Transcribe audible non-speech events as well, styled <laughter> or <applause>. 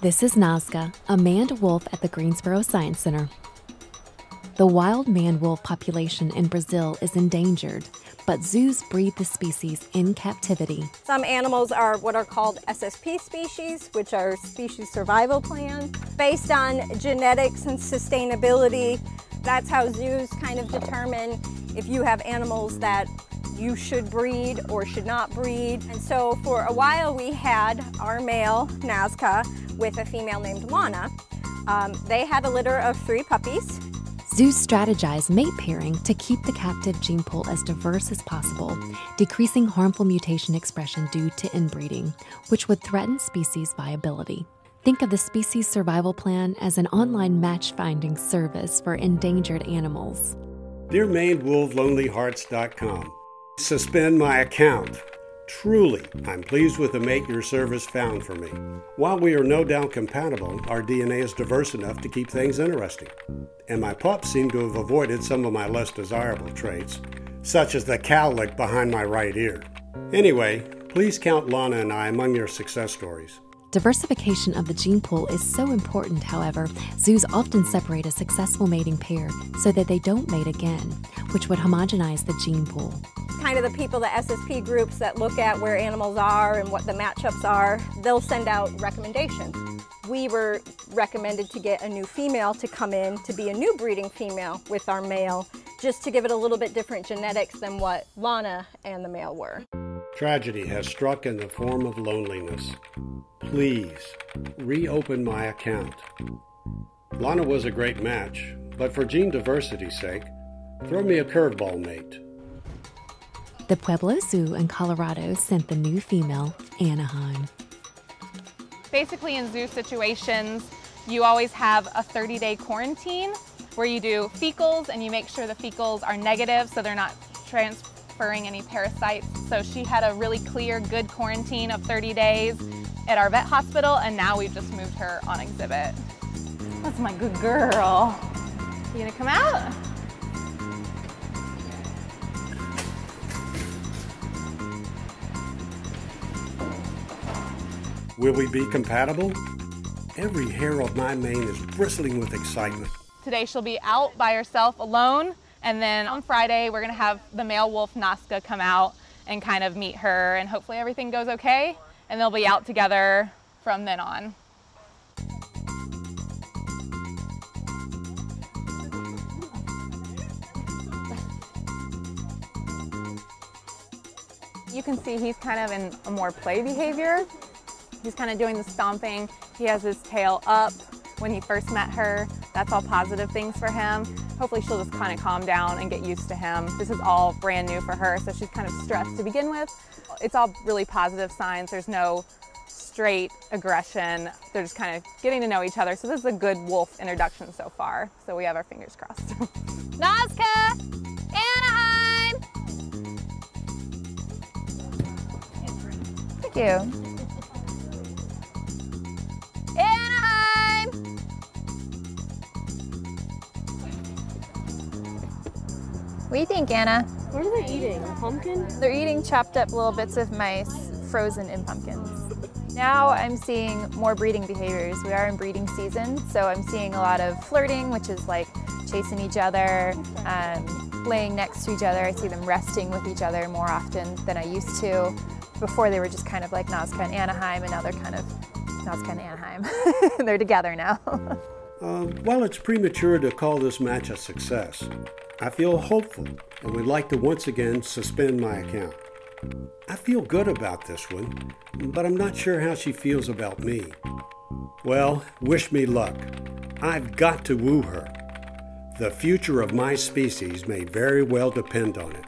This is Nazca, a maned wolf at the Greensboro Science Center. The wild maned wolf population in Brazil is endangered, but zoos breed the species in captivity. Some animals are what are called SSP species, which are species survival plan. Based on genetics and sustainability, that's how zoos kind of determine if you have animals that you should breed or should not breed. And so for a while we had our male Nazca with a female named Lana. Um, they had a litter of three puppies. Zoos strategize mate pairing to keep the captive gene pool as diverse as possible, decreasing harmful mutation expression due to inbreeding, which would threaten species viability. Think of the Species Survival Plan as an online match finding service for endangered animals. Dear ManedWolfLonelyHearts.com, suspend my account. Truly, I'm pleased with the mate your service found for me. While we are no doubt compatible, our DNA is diverse enough to keep things interesting. And my pups seem to have avoided some of my less desirable traits, such as the cowlick behind my right ear. Anyway, please count Lana and I among your success stories. Diversification of the gene pool is so important, however, zoos often separate a successful mating pair so that they don't mate again, which would homogenize the gene pool. Kind of the people, the SSP groups that look at where animals are and what the matchups are, they'll send out recommendations. We were recommended to get a new female to come in to be a new breeding female with our male, just to give it a little bit different genetics than what Lana and the male were. Tragedy has struck in the form of loneliness. Please reopen my account. Lana was a great match, but for gene diversity's sake, throw me a curveball, mate. The Pueblo Zoo in Colorado sent the new female, Anaheim. Basically, in zoo situations, you always have a 30 day quarantine where you do fecals and you make sure the fecals are negative so they're not transferring any parasites. So she had a really clear, good quarantine of 30 days at our vet hospital, and now we've just moved her on exhibit. That's my good girl. You gonna come out? Will we be compatible? Every hair of my mane is bristling with excitement. Today she'll be out by herself alone, and then on Friday we're gonna have the male wolf Nazca come out and kind of meet her, and hopefully everything goes okay, and they'll be out together from then on. You can see he's kind of in a more play behavior. He's kind of doing the stomping. He has his tail up when he first met her. That's all positive things for him. Hopefully she'll just kind of calm down and get used to him. This is all brand new for her, so she's kind of stressed to begin with. It's all really positive signs. There's no straight aggression. They're just kind of getting to know each other. So this is a good wolf introduction so far. So we have our fingers crossed. <laughs> Nazca! Anaheim! Thank you. What do you think, Anna? What are they eating? A pumpkin? They're eating chopped up little bits of mice frozen in pumpkins. Now I'm seeing more breeding behaviors. We are in breeding season, so I'm seeing a lot of flirting, which is like chasing each other, um, laying next to each other. I see them resting with each other more often than I used to. Before they were just kind of like Nazca and Anaheim, and now they're kind of Nazca and Anaheim. <laughs> they're together now. <laughs> uh, while it's premature to call this match a success, I feel hopeful and would like to once again suspend my account. I feel good about this one, but I'm not sure how she feels about me. Well, wish me luck. I've got to woo her. The future of my species may very well depend on it.